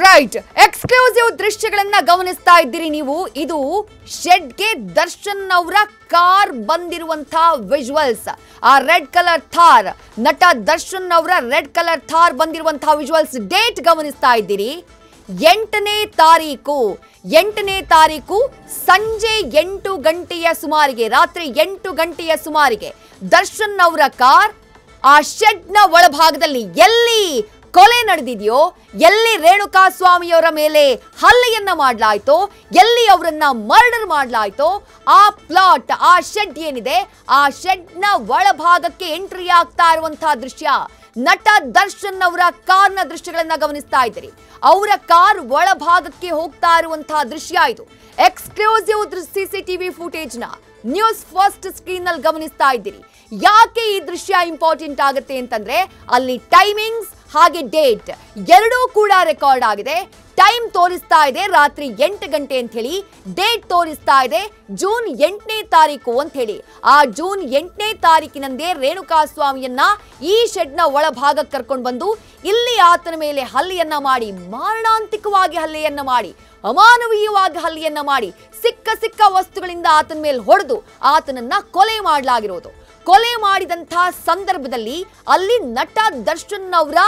Right exclusive ದೃಶ್ಯಗಳನ್ನ ಗಮನಿಸ್ತಾ ಇದ್ದೀರಿ ನೀವು. ಇದು ಶೆಡ್ಗೆ ದರ್ಶನ್ ಅವರ ಕಾರ್ ಬಂದಿರುವಂತಹ ವಿಜುವಲ್ಸ್ ಆ ರೆಡ್ ಕಲರ್ ಥಾರ್, ನಟ ದರ್ಶನ್ ಅವರ ರೆಡ್ ಕಲರ್ ಥಾರ್ ಬಂದಿರುವಂತಹ ವಿಜುವಲ್ಸ್ ಡೇಟ್ ಗಮನಿಸ್ತಾ ಇದ್ದೀರಿ. ಎಂಟನೇ ತಾರೀಕು ಎಂಟನೇ ತಾರೀಕು ಸಂಜೆ ಎಂಟು ಗಂಟೆಯ ಸುಮಾರಿಗೆ, ರಾತ್ರಿ ಎಂಟು ಗಂಟೆಯ ಸುಮಾರಿಗೆ ದರ್ಶನ್ ಅವರ ಕಾರ್ ಆ ಶೆಡ್ನ ಒಳಭಾಗದಲ್ಲಿ ಎಲ್ಲಿ ಕೊಲೆ ನಡೆದಿದೆಯೋ, ಎಲ್ಲಿ ರೇಣುಕಾ ಸ್ವಾಮಿಯವರ ಮೇಲೆ ಹಲ್ಲೆಯನ್ನ ಮಾಡಲಾಯ್ತೋ, ಎಲ್ಲಿ ಅವರನ್ನ ಮರ್ಡರ್ ಮಾಡಲಾಯ್ತೋ, ಆ ಪ್ಲಾಟ್, ಆ ಶೆಡ್ ಏನಿದೆ, ಆ ಶೆಡ್ನ ಒಳಭಾಗಕ್ಕೆ ಎಂಟ್ರಿ ಆಗ್ತಾ ಇರುವಂತಹ ದೃಶ್ಯ. ನಟ ದರ್ಶನ್ ಅವರ ಕಾರ್ನ ದೃಶ್ಯಗಳನ್ನ ಗಮನಿಸ್ತಾ ಇದ್ದೀರಿ. ಅವರ ಕಾರ್ ಒಳಭಾಗಕ್ಕೆ ಹೋಗ್ತಾ ಇರುವಂತಹ ದೃಶ್ಯ ಇದು. ಎಕ್ಸ್ಕ್ಲೂಸಿವ್ ಸಿಸಿಟಿವಿ ಫುಟೇಜ್ನ ನ್ಯೂಸ್ ಫಸ್ಟ್ ಸ್ಕ್ರೀನ್ನಲ್ಲಿ ಗಮನಿಸ್ತಾ ಇದ್ದೀರಿ. ಯಾಕೆ ಈ ದೃಶ್ಯ ಇಂಪಾರ್ಟೆಂಟ್ ಆಗುತ್ತೆ ಅಂತಂದ್ರೆ, ಅಲ್ಲಿ ಟೈಮಿಂಗ್ಸ್ ಹಾಗೆ ಡೇಟ್ ಎರಡೂ ಕೂಡ ರೆಕಾರ್ಡ್ ಆಗಿದೆ. ಟೈಮ್ ತೋರಿಸ್ತಾ ಇದೆ ರಾತ್ರಿ ಎಂಟು ಗಂಟೆ ಅಂತ ಹೇಳಿ ಡೇಟ್ ತೋರಿಸ್ತಾ ಇದೆ ಜೂನ್ ಎಂಟನೇ ತಾರೀಕು ಅಂತ ಹೇಳಿ ಆ ಜೂನ್ ಎಂಟನೇ ತಾರೀಕಿನಂದೇ ರೇಣುಕಾ ಸ್ವಾಮಿಯನ್ನ ಈ ಶೆಡ್ನ ಒಳಭಾಗಕ್ಕೆ ಕರ್ಕೊಂಡು ಬಂದು ಇಲ್ಲಿ ಆತನ ಮೇಲೆ ಹಲ್ಲೆಯನ್ನ ಮಾಡಿ, ಮಾರಣಾಂತಿಕವಾಗಿ ಹಲ್ಲೆಯನ್ನ ಮಾಡಿ, ಅಮಾನವೀಯವಾಗಿ ಹಲ್ಲೆಯನ್ನ ಮಾಡಿ, ಸಿಕ್ಕ ಸಿಕ್ಕ ವಸ್ತುಗಳಿಂದ ಆತನ ಮೇಲೆ ಹೊಡೆದು ಆತನನ್ನ ಕೊಲೆ ಮಾಡಲಾಗಿರೋದು. ಕೊಲೆ ಮಾಡಿದಂತಹ ಸಂದರ್ಭದಲ್ಲಿ ಅಲ್ಲಿ ನಟ ದರ್ಶನ್ ಅವರ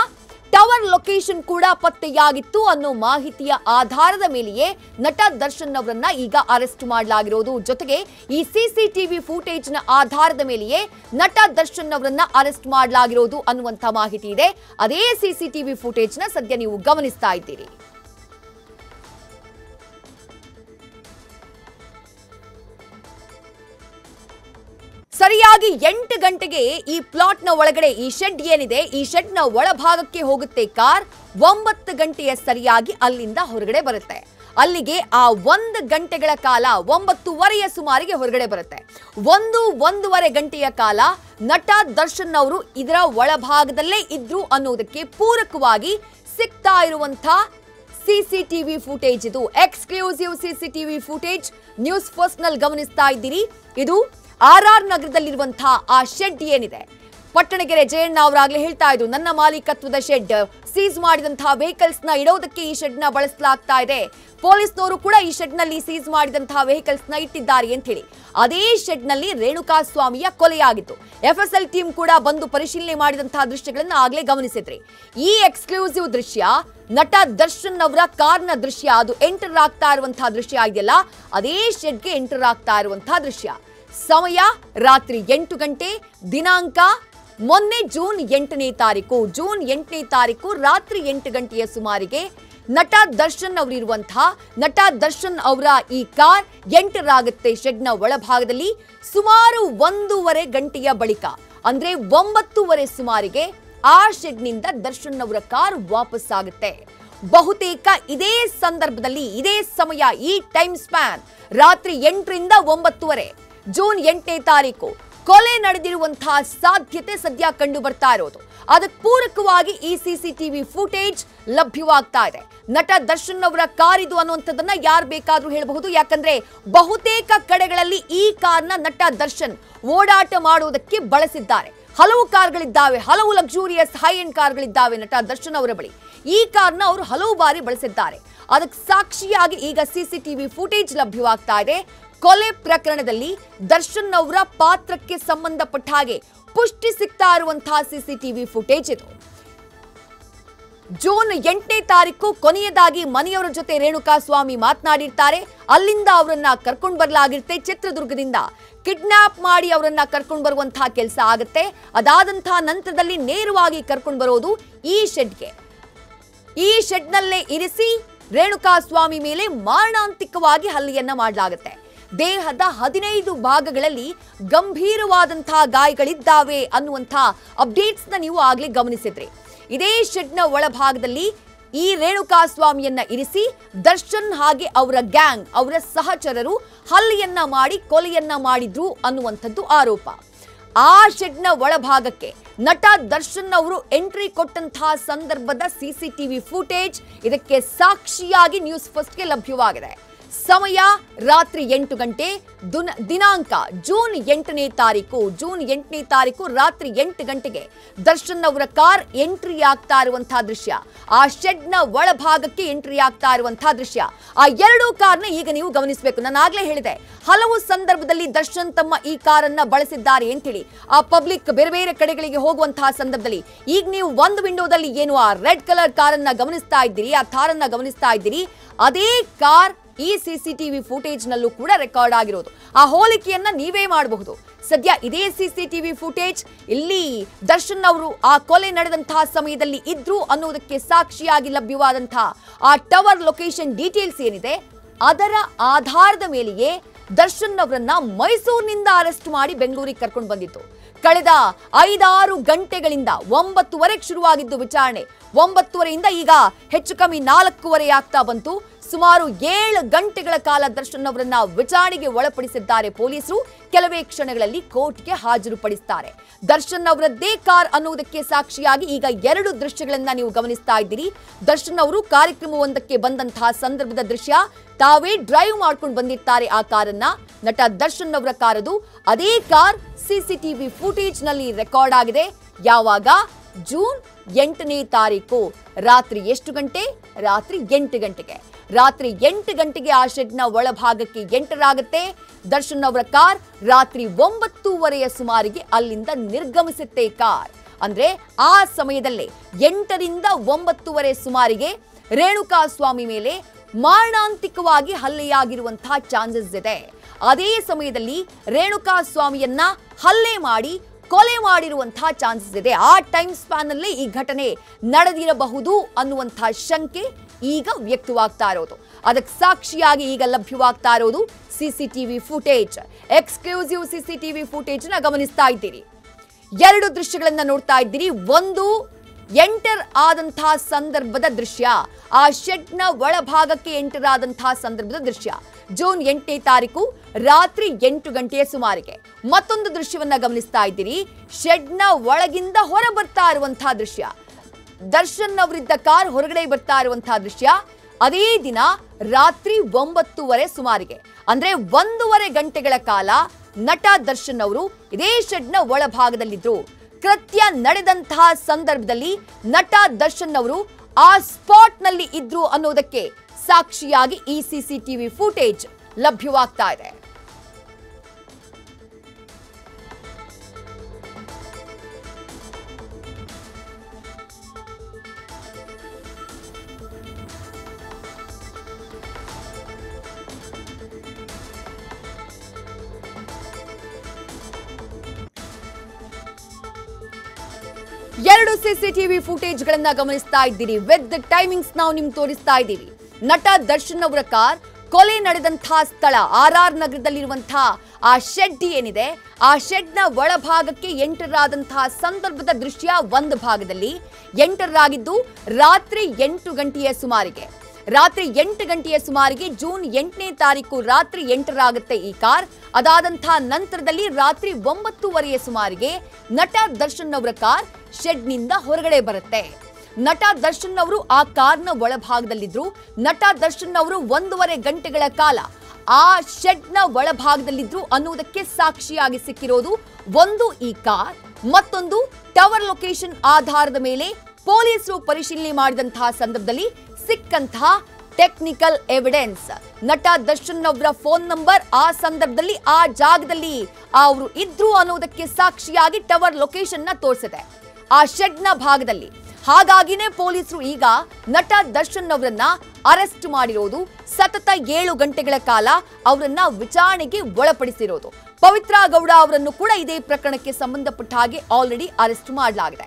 ಟವರ್ ಲೊಕೇಶನ್ ಕೂಡ ಪತ್ತೆಯಾಗಿತ್ತು ಅನ್ನೋ ಮಾಹಿತಿಯ ಆಧಾರದ ಮೇಲೆಯೇ ನಟ ದರ್ಶನ್ ಅವರನ್ನ ಈಗ ಅರೆಸ್ಟ್ ಮಾಡಲಾಗಿರೋದು. ಜೊತೆಗೆ ಈ ಸಿಸಿಟಿವಿ ಫುಟೇಜ್ನ ಆಧಾರದ ಮೇಲೆಯೇ ನಟ ದರ್ಶನ್ ಅವರನ್ನ ಅರೆಸ್ಟ್ ಮಾಡಲಾಗಿರೋದು ಅನ್ನುವಂಥ ಮಾಹಿತಿ ಇದೆ. ಅದೇ ಸಿಸಿಟಿವಿ ಫುಟೇಜ್ನ ಸದ್ಯ ನೀವು ಗಮನಿಸ್ತಾ ಇದ್ದೀರಿ. ಸರಿಯಾಗಿ ಎಂಟು ಗಂಟೆಗೆ ಈ ಪ್ಲಾಟ್ನ ಒಳಗಡೆ ಈ ಶೆಡ್ ಏನಿದೆ, ಈ ಶೆಡ್ನ ಒಳಭಾಗಕ್ಕೆ ಹೋಗುತ್ತೆ ಕಾರ್, ಒಂಬತ್ತು ಗಂಟೆಯ ಸರಿಯಾಗಿ ಅಲ್ಲಿಂದ ಹೊರಗಡೆ ಬರುತ್ತೆ. ಅಲ್ಲಿಗೆ ಆ ಒಂದು ಗಂಟೆಗಳ ಕಾಲ, ಒಂಬತ್ತುವರೆಯ ಸುಮಾರಿಗೆ ಹೊರಗಡೆ ಬರುತ್ತೆ. ಒಂದು, ಒಂದೂವರೆ ಗಂಟೆಯ ಕಾಲ ನಟ ದರ್ಶನ್ ಅವರು ಇದರ ಒಳಭಾಗದಲ್ಲೇ ಇದ್ರು ಅನ್ನೋದಕ್ಕೆ ಪೂರಕವಾಗಿ ಸಿಗ್ತಾ ಇರುವಂತ ಸಿಸಿಟಿವಿ ಫುಟೇಜ್ ಇದು. ಎಕ್ಸ್ಕ್ಲೂಸಿವ್ ಸಿಸಿಟಿವಿ ಫುಟೇಜ್ ನ್ಯೂಸ್ ಫಸ್ಟ್ನಲ್ಲಿ ಗಮನಿಸ್ತಾ ಇದ್ದೀರಿ. ಇದು ಆರ್ ಆರ್ ನಗರದಲ್ಲಿರುವಂತಹ ಆ ಶೆಡ್ ಏನಿದೆ? ಪಟ್ಟಣಗೆರೆ ಜಯಣ್ಣ ಅವರಾಗ್ಲೇ ಹೇಳ್ತಾ ಇದ್ರು, ನನ್ನ ಮಾಲೀಕತ್ವದ ಶೆಡ್ ಸೀಸ್ ಮಾಡಿದಂತಹ ವೆಹಿಕಲ್ಸ್ನ ಇಡೋದಕ್ಕೆ ಈ ಶೆಡ್ನ ಬಳಸಲಾಗ್ತಾ ಇದೆ. ಪೊಲೀಸ್ನವರು ಕೂಡ ಈ ಶೆಡ್ನಲ್ಲಿ ಸೀಸ್ ಮಾಡಿದಂತಹ ವೆಹಿಕಲ್ಸ್ನ ಇಟ್ಟಿದ್ದಾರೆ ಅಂತ ಹೇಳಿ. ಅದೇ ಶೆಡ್ನಲ್ಲಿ ರೇಣುಕಾ ಸ್ವಾಮಿಯ ಕೊಲೆಯಾಗಿತ್ತು. ಎಫ್ಎಸ್ಎಲ್ ಟೀಮ್ ಕೂಡ ಬಂದು ಪರಿಶೀಲನೆ ಮಾಡಿದಂತಹ ದೃಶ್ಯಗಳನ್ನ ಆಗ್ಲೇ ಗಮನಿಸಿದ್ರಿ. ಈ ಎಕ್ಸ್ಕ್ಲೂಸಿವ್ ದೃಶ್ಯ, ನಟ ದರ್ಶನ್ ಅವರ ಕಾರ್ನ ದೃಶ್ಯ. ಅದು ಎಂಟರ್ ಆಗ್ತಾ ಇರುವಂತಹ ದೃಶ್ಯ ಆಗಿದೆಯಲ್ಲ, ಅದೇ ಶೆಡ್ಗೆ ಎಂಟರ್ ಆಗ್ತಾ ಇರುವಂತಹ ದೃಶ್ಯ. ಸಮಯ ರಾತ್ರಿ ಎಂಟು ಗಂಟೆ, ದಿನಾಂಕ ಮೊನ್ನೆ ಜೂನ್ ಎಂಟನೇ ತಾರೀಕು. ಜೂನ್ ಎಂಟನೇ ತಾರೀಕು ರಾತ್ರಿ ಎಂಟು ಗಂಟೆಯ ಸುಮಾರಿಗೆ ನಟ ದರ್ಶನ್ ಅವರಿರುವಂತಹ ನಟ ದರ್ಶನ್ ಅವರ ಈ ಕಾರ್ ಎಂಟರಾಗುತ್ತೆ ಶೆಡ್ನ ಒಳಭಾಗದಲ್ಲಿ ಸುಮಾರು ಒಂದೂವರೆ ಗಂಟೆಯ ಬಳಿಕ. ಅಂದ್ರೆ ಒಂಬತ್ತೂವರೆ ಸುಮಾರಿಗೆ ಆ ಶೆಡ್ನಿಂದ ದರ್ಶನ್ ಅವರ ಕಾರ್ ವಾಪಸ್ ಆಗುತ್ತೆ ಬಹುತೇಕ ಇದೇ ಸಂದರ್ಭದಲ್ಲಿ, ಇದೇ ಸಮಯ ಈ ಟೈಮ್ ಸ್ಪ್ಯಾನ್ ರಾತ್ರಿ ಎಂಟರಿಂದ ಒಂಬತ್ತುವರೆ. ಜೂನ್ ಎಂಟನೇ ತಾರೀಕು ಕೊಲೆ ನಡೆದಿರುವಂತಹ ಸಾಧ್ಯತೆ ಸದ್ಯ ಕಂಡು ಬರ್ತಾ ಇರೋದು. ಅದಕ್ಕೆ ಪೂರಕವಾಗಿ ಈ ಸಿಸಿಟಿವಿ ಫುಟೇಜ್ ಲಭ್ಯವಾಗ್ತಾ ಇದೆ. ನಟ ದರ್ಶನ್ ಅವರ ಕಾರ್ ಇದು ಅನ್ನುವಂಥದ್ದನ್ನ ಯಾರು ಬೇಕಾದ್ರೂ ಹೇಳಬಹುದು. ಯಾಕಂದ್ರೆ ಬಹುತೇಕ ಕಡೆಗಳಲ್ಲಿ ಈ ಕಾರ್ನ ನಟ ದರ್ಶನ್ ಓಡಾಟ ಮಾಡುವುದಕ್ಕೆ ಬಳಸಿದ್ದಾರೆ. ಹಲವು ಕಾರ್ಗಳಿದ್ದಾವೆ, ಹಲವು ಲಕ್ಸುರಿಯಸ್ ಹೈ ಎಂಡ್ ಕಾರ್ಗಳಿದ್ದಾವೆ ನಟ ದರ್ಶನ್ ಅವರ ಬಳಿ. ಈ ಕಾರ್ನ ಅವರು ಹಲವು ಬಾರಿ ಬಳಸಿದ್ದಾರೆ. ಅದಕ್ಕೆ ಸಾಕ್ಷಿಯಾಗಿ ಈಗ ಸಿಸಿಟಿವಿ ಫುಟೇಜ್ ಲಭ್ಯವಾಗ್ತಾ ಇದೆ. ಕೊಲೆ ಪ್ರಕರಣದಲ್ಲಿ ದರ್ಶನ್ ಅವರ ಪಾತ್ರಕ್ಕೆ ಸಂಬಂಧಪಟ್ಟ ಹಾಗೆ ಪುಷ್ಟಿ ಸಿಗ್ತಾ ಇರುವಂತಹ ಸಿಸಿಟಿವಿ ಫುಟೇಜ್ ಇದು. ಜೂನ್ ಎಂಟನೇ ತಾರೀಕು ಕೊನೆಯದಾಗಿ ಮನೆಯವರ ಜೊತೆ ರೇಣುಕಾ ಸ್ವಾಮಿ ಮಾತನಾಡಿರ್ತಾರೆ. ಅಲ್ಲಿಂದ ಅವರನ್ನ ಕರ್ಕೊಂಡು ಬರಲಾಗಿರುತ್ತೆ ಚಿತ್ರದುರ್ಗದಿಂದ. ಕಿಡ್ನಾಪ್ ಮಾಡಿ ಅವರನ್ನ ಕರ್ಕೊಂಡು ಬರುವಂತಹ ಕೆಲಸ ಆಗುತ್ತೆ. ಅದಾದಂತಹ ನಂತರದಲ್ಲಿ ನೇರವಾಗಿ ಕರ್ಕೊಂಡು ಬರೋದು ಈ ಶೆಡ್ಗೆ. ಈ ಶೆಡ್ನಲ್ಲೇ ಇರಿಸಿ ರೇಣುಕಾ ಸ್ವಾಮಿ ಮೇಲೆ ಮಾರಣಾಂತಿಕವಾಗಿ ಹಲ್ಲೆಯನ್ನ ಮಾಡಲಾಗುತ್ತೆ. ದೇಹದ ಹದಿನೈದು ಭಾಗಗಳಲ್ಲಿ ಗಂಭೀರವಾದಂತಹ ಗಾಯಗಳಿದ್ದಾವೆ ಅನ್ನುವಂಥ ಅಪ್ಡೇಟ್ಸ್ನ ನೀವು ಆಗಲೇ ಗಮನಿಸಿದ್ರಿ. ಇದೇ ಶೆಡ್ನ ಒಳಭಾಗದಲ್ಲಿ ಈ ರೇಣುಕಾ ಸ್ವಾಮಿಯನ್ನ ಇರಿಸಿ ದರ್ಶನ್ ಹಾಗೆ ಅವರ ಗ್ಯಾಂಗ್, ಅವರ ಸಹಚರರು ಹಲ್ಲೆಯನ್ನ ಮಾಡಿ ಕೊಲೆಯನ್ನ ಮಾಡಿದ್ರು ಅನ್ನುವಂಥದ್ದು ಆರೋಪ. ಆ ಶೆಡ್ನ ಒಳಭಾಗಕ್ಕೆ ನಟ ದರ್ಶನ್ ಅವರು ಎಂಟ್ರಿ ಕೊಟ್ಟಂತಹ ಸಂದರ್ಭದ ಸಿಸಿಟಿವಿ ಫುಟೇಜ್ ಇದಕ್ಕೆ ಸಾಕ್ಷಿಯಾಗಿ ನ್ಯೂಸ್ ಫಸ್ಟ್ಗೆ ಲಭ್ಯವಾಗಿದೆ. ಸಮಯ ರಾತ್ರಿ ಎಂಟು ಗಂಟೆ, ದುನ- ದಿನಾಂಕ ಜೂನ್ ಎಂಟನೇ ತಾರೀಕು, ಜೂನ್ ಎಂಟನೇ ತಾರೀಕು ರಾತ್ರಿ ಎಂಟು ಗಂಟೆಗೆ. ದರ್ಶನ್ ಅವರ ಕಾರ್ ಎಂಟ್ರಿ ಆಗ್ತಾ ಇರುವಂತಹ ದೃಶ್ಯ. ಆ ಶೆಡ್ನ ಒಳಭಾಗಕ್ಕೆ ಎಂಟ್ರಿ ಆಗ್ತಾ ಇರುವಂತಹ ದೃಶ್ಯ. ಆ ಎರಡೂ ಕಾರ್ನ ಈಗ ನೀವು ಗಮನಿಸಬೇಕು. ನಾನು ಆಗ್ಲೇ ಹೇಳಿದೆ, ಹಲವು ಸಂದರ್ಭದಲ್ಲಿ ದರ್ಶನ್ ತಮ್ಮ ಈ ಕಾರನ್ನ ಬಳಸಿದ್ದಾರೆ ಅಂತೇಳಿ. ಆ ಪಬ್ಲಿಕ್ ಬೇರೆ ಬೇರೆ ಕಡೆಗಳಿಗೆ ಹೋಗುವಂತಹ ಸಂದರ್ಭದಲ್ಲಿ. ಈಗ ನೀವು ಒಂದು ವಿಂಡೋದಲ್ಲಿ ಏನು ಆ ರೆಡ್ ಕಲರ್ ಕಾರನ್ನ ಗಮನಿಸ್ತಾ ಇದ್ದೀರಿ, ಆ ಥಾರನ್ನ ಗಮನಿಸ್ತಾ ಇದ್ದೀರಿ, ಅದೇ ಕಾರ್ ಈ ಸಿಸಿಟಿವಿ ಫುಟೇಜ್ ನಲ್ಲೂ ಕೂಡ ರೆಕಾರ್ಡ್ ಆಗಿರೋದು. ಆ ಹೋಲಿಕೆಯನ್ನ ನೀವೇ ಮಾಡಬಹುದು. ಸದ್ಯ ಇದೇ ಸಿಸಿಟಿವಿ ಫುಟೇಜ್, ಇಲ್ಲಿ ದರ್ಶನ್ ಅವರು ಆ ಕೊಲೆ ನಡೆದಂತಹ ಸಮಯದಲ್ಲಿ ಇದ್ರು ಅನ್ನೋದಕ್ಕೆ ಸಾಕ್ಷಿಯಾಗಿ ಲಭ್ಯವಾದಂತಹ ಆ ಟವರ್ ಲೊಕೇಶನ್ ಡೀಟೇಲ್ಸ್ ಏನಿದೆ, ಅದರ ಆಧಾರದ ಮೇಲೆಯೇ ದರ್ಶನ್ ಅವರನ್ನ ಮೈಸೂರಿನಿಂದ ಅರೆಸ್ಟ್ ಮಾಡಿ ಬೆಂಗಳೂರಿಗೆ ಕರ್ಕೊಂಡು ಬಂದಿತ್ತು. ಕಳೆದ ಐದಾರು ಗಂಟೆಗಳಿಂದ ಒಂಬತ್ತುವರೆಗೆ ಶುರುವಾಗಿದ್ದು ವಿಚಾರಣೆ. ಒಂಬತ್ತುವರೆಯಿಂದ ಈಗ ಹೆಚ್ಚು ಕಮ್ಮಿ ನಾಲ್ಕೂವರೆ ಆಗ್ತಾ ಬಂತು. ಸುಮಾರು ಏಳು ಗಂಟೆಗಳ ಕಾಲ ದರ್ಶನ್ ಅವರನ್ನ ವಿಚಾರಣೆಗೆ ಒಳಪಡಿಸಿದ್ದಾರೆ ಪೊಲೀಸರು. ಕೆಲವೇ ಕ್ಷಣಗಳಲ್ಲಿ ಕೋರ್ಟ್ಗೆ ಹಾಜರುಪಡಿಸುತ್ತಾರೆ ದರ್ಶನ್ ಅವರದ್ದೇ ಕಾರ್ ಅನ್ನುವುದಕ್ಕೆ ಸಾಕ್ಷಿಯಾಗಿ ಈಗ ಎರಡು ದೃಶ್ಯಗಳನ್ನ ನೀವು ಗಮನಿಸ್ತಾ ಇದ್ದೀರಿ. ದರ್ಶನ್ ಅವರು ಕಾರ್ಯಕ್ರಮವೊಂದಕ್ಕೆ ಬಂದಂತಹ ಸಂದರ್ಭದ ದೃಶ್ಯ. ತಾವೇ ಡ್ರೈವ್ ಮಾಡ್ಕೊಂಡು ಬಂದಿರ್ತಾರೆ ಆ ಕಾರನ್ನ. ನಟ ದರ್ಶನ್ ಅವರ ಕಾರದು. ಅದೇ ಕಾರ್ ಸಿಸಿಟಿವಿ ಫುಟೇಜ್ನಲ್ಲಿ ರೆಕಾರ್ಡ್ ಆಗಿದೆ. ಯಾವಾಗ? ಜೂನ್ ಎಂಟನೇ ತಾರೀಕು. ರಾತ್ರಿ ಎಷ್ಟು ಗಂಟೆ? ರಾತ್ರಿ ಎಂಟು ಗಂಟೆಗೆ. ರಾತ್ರಿ ಎಂಟು ಗಂಟೆಗೆ ಆ ಶೆಡ್ನ ಒಳಭಾಗಕ್ಕೆ ಎಂಟರಾಗುತ್ತೆ. ದರ್ಶನ್ ಅವರ ಕಾರ್ ರಾತ್ರಿ ಒಂಬತ್ತೂವರೆಯ ಸುಮಾರಿಗೆ ಅಲ್ಲಿಂದ ನಿರ್ಗಮಿಸುತ್ತೆ ಕಾರ್. ಅಂದ್ರೆ ಆ ಸಮಯದಲ್ಲೇ ಎಂಟರಿಂದ ಒಂಬತ್ತೂವರೆ ಸುಮಾರಿಗೆ ರೇಣುಕಾ ಸ್ವಾಮಿ ಮೇಲೆ ಮಾರಣಾಂತಿಕವಾಗಿ ಹಲ್ಲೆಯಾಗಿರುವಂತಹ ಚಾನ್ಸಸ್ ಇದೆ. ಅದೇ ಸಮಯದಲ್ಲಿ ರೇಣುಕಾ ಸ್ವಾಮಿಯನ್ನ ಹಲ್ಲೆ ಮಾಡಿ ಕೊಲೆ ಮಾಡಿರುವಂತಹ ಚಾನ್ಸಸ್ ಇದೆ. ಆ ಟೈಮ್ ಸ್ಪ್ಯಾನ್ ಅಲ್ಲಿ ಈ ಘಟನೆ ನಡೆದಿರಬಹುದು ಅನ್ನುವಂತಹ ಶಂಕೆ ಈಗ ವ್ಯಕ್ತವಾಗ್ತಾ ಇರೋದು. ಅದಕ್ಕೆ ಸಾಕ್ಷಿಯಾಗಿ ಈಗ ಲಭ್ಯವಾಗ್ತಾ ಇರೋದು ಸಿಸಿಟಿವಿ ಫುಟೇಜ್ ಎಕ್ಸ್ಕ್ಲೂಸಿವ್ ಸಿಸಿಟಿವಿ ಫುಟೇಜ್ನ ಗಮನಿಸ್ತಾ ಇದ್ದೀರಿ. ಎರಡು ದೃಶ್ಯಗಳನ್ನ ನೋಡ್ತಾ ಇದ್ದೀರಿ. ಒಂದು ಎಂಟರ್ ಆದಂತಹ ಸಂದರ್ಭದ ದೃಶ್ಯ. ಆ ಶೆಡ್ನ ಒಳಭಾಗಕ್ಕೆ ಎಂಟರ್ ಆದಂತಹ ಸಂದರ್ಭದ ದೃಶ್ಯ. ಜೂನ್ ಎಂಟನೇ ತಾರೀಕು ರಾತ್ರಿ ಎಂಟು ಗಂಟೆಯ ಸುಮಾರಿಗೆ. ಮತ್ತೊಂದು ದೃಶ್ಯವನ್ನ ಗಮನಿಸ್ತಾ ಇದ್ದೀರಿ. ಶೆಡ್ನ ಒಳಗಿಂದ ಹೊರ ಬರ್ತಾ ಇರುವಂತಹ ದೃಶ್ಯ. ದರ್ಶನ್ ಅವರಿದ್ದ ಕಾರ್ ಹೊರಗಡೆ ಬರ್ತಾ ಇರುವಂತಹ ದೃಶ್ಯ. ಅದೇ ದಿನ ರಾತ್ರಿ ಒಂಬತ್ತುವರೆ ಸುಮಾರಿಗೆ. ಅಂದ್ರೆ ಒಂದೂವರೆ ಗಂಟೆಗಳ ಕಾಲ ನಟ ದರ್ಶನ್ ಅವರು ಇದೇ ಶೆಡ್ನ ಒಳಭಾಗದಲ್ಲಿದ್ರು. ಕೃತ್ಯ ನಡೆದಂತಹ ಸಂದರ್ಭದಲ್ಲಿ ನಟ ದರ್ಶನ್ ಅವರು ಆ ಸ್ಪಾಟ್ನಲ್ಲಿ ಇದ್ರು ಅನ್ನೋದಕ್ಕೆ ಸಾಕ್ಷಿಯಾಗಿ ಈ ಸಿಸಿಟಿವಿ ಫುಟೇಜ್ ಲಭ್ಯವಾಗ್ತಾ ಇದೆ. ಎರಡು ಸಿಸಿಟಿವಿ ಫುಟೇಜ್ ಗಳನ್ನ ಗಮನಿಸ್ತಾ ಇದ್ದೀರಿ. ವಿತ್ ಟೈಮಿಂಗ್ಸ್ ನಾವು ನಿಮ್ಗೆ ತೋರಿಸ್ತಾ ಇದ್ದೀವಿ. ನಟ ದರ್ಶನ್ ಅವರ ಕಾರ್, ಕೊಲೆ ನಡೆದಂತಹ ಸ್ಥಳ, ಆರ್ ಆರ್ ನಗರದಲ್ಲಿರುವಂತಹ ಆ ಶೆಡ್ ಏನಿದೆ, ಆ ಶೆಡ್ನ ಒಳಭಾಗಕ್ಕೆ ಎಂಟರ್ ಆದಂತಹ ಸಂದರ್ಭದ ದೃಶ್ಯ ಒಂದು ಭಾಗದಲ್ಲಿ ಎಂಟರ್ ಆಗಿದ್ದು ರಾತ್ರಿ ಎಂಟು ಗಂಟೆಯ ಸುಮಾರಿಗೆ. ರಾತ್ರಿ ಎಂಟು ಗಂಟೆಯ ಸುಮಾರಿಗೆ ಜೂನ್ ಎಂಟನೇ ತಾರೀಕು ರಾತ್ರಿ ಎಂಟರಾಗುತ್ತೆ ಈ ಕಾರ್. ಅದಾದಂತಹ ನಂತರದಲ್ಲಿ ರಾತ್ರಿ ಒಂಬತ್ತೂವರೆಯ ಸುಮಾರಿಗೆ ನಟ ದರ್ಶನ್ ಅವರ ಕಾರ್ ಶೆಡ್ನಿಂದ ಹೊರಗಡೆ ಬರುತ್ತೆ. ನಟ ದರ್ಶನ್ ಅವರು ಆ ಕಾರ್ನ ಒಳಭಾಗದಲ್ಲಿದ್ರು. ನಟ ದರ್ಶನ್ ಅವರು ಒಂದೂವರೆ ಗಂಟೆಗಳ ಕಾಲ ಆ ಶೆಡ್ನ ಒಳಭಾಗದಲ್ಲಿದ್ರು ಅನ್ನುವುದಕ್ಕೆ ಸಾಕ್ಷಿಯಾಗಿ ಸಿಕ್ಕಿರೋದು ಒಂದು ಈ ಕಾರ್. ಮತ್ತೊಂದು ಟವರ್ ಲೊಕೇಶನ್ ಆಧಾರದ ಮೇಲೆ ಪೊಲೀಸರು ಪರಿಶೀಲನೆ ಮಾಡಿದಂತಹ ಸಂದರ್ಭದಲ್ಲಿ ಸಿಕ್ಕಂತಹ ಟೆಕ್ನಿಕಲ್ ಎವಿಡೆನ್ಸ್. ನಟ ದರ್ಶನ್ ಅವರ ಫೋನ್ ನಂಬರ್ ಆ ಸಂದರ್ಭದಲ್ಲಿ ಆ ಜಾಗದಲ್ಲಿ ಅವರು ಇದ್ರು ಅನ್ನೋದಕ್ಕೆ ಸಾಕ್ಷಿಯಾಗಿ ಟವರ್ ಲೊಕೇಶನ್ನ ತೋರಿಸಿದೆ. ಆ ಶೆಡ್ನ ಭಾಗದಲ್ಲಿ. ಹಾಗಾಗಿನೇ ಪೊಲೀಸರು ಈಗ ನಟ ದರ್ಶನ್ ಅವರನ್ನ ಅರೆಸ್ಟ್ ಮಾಡಿರೋದು, ಸತತ ಏಳು ಗಂಟೆಗಳ ಕಾಲ ಅವರನ್ನ ವಿಚಾರಣೆಗೆ ಒಳಪಡಿಸಿರೋದು. ಪವಿತ್ರ ಗೌಡ ಅವರನ್ನು ಕೂಡ ಇದೇ ಪ್ರಕರಣಕ್ಕೆ ಸಂಬಂಧಪಟ್ಟ ಹಾಗೆ ಆಲ್ರೆಡಿ ಅರೆಸ್ಟ್ ಮಾಡಲಾಗಿದೆ.